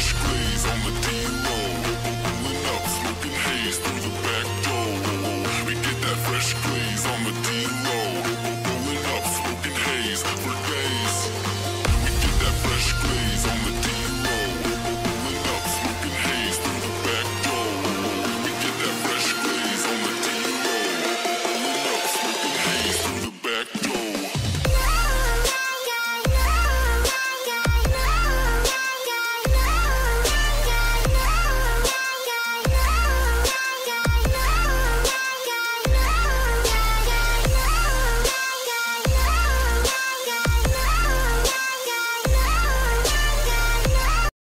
squeeze on the D-roll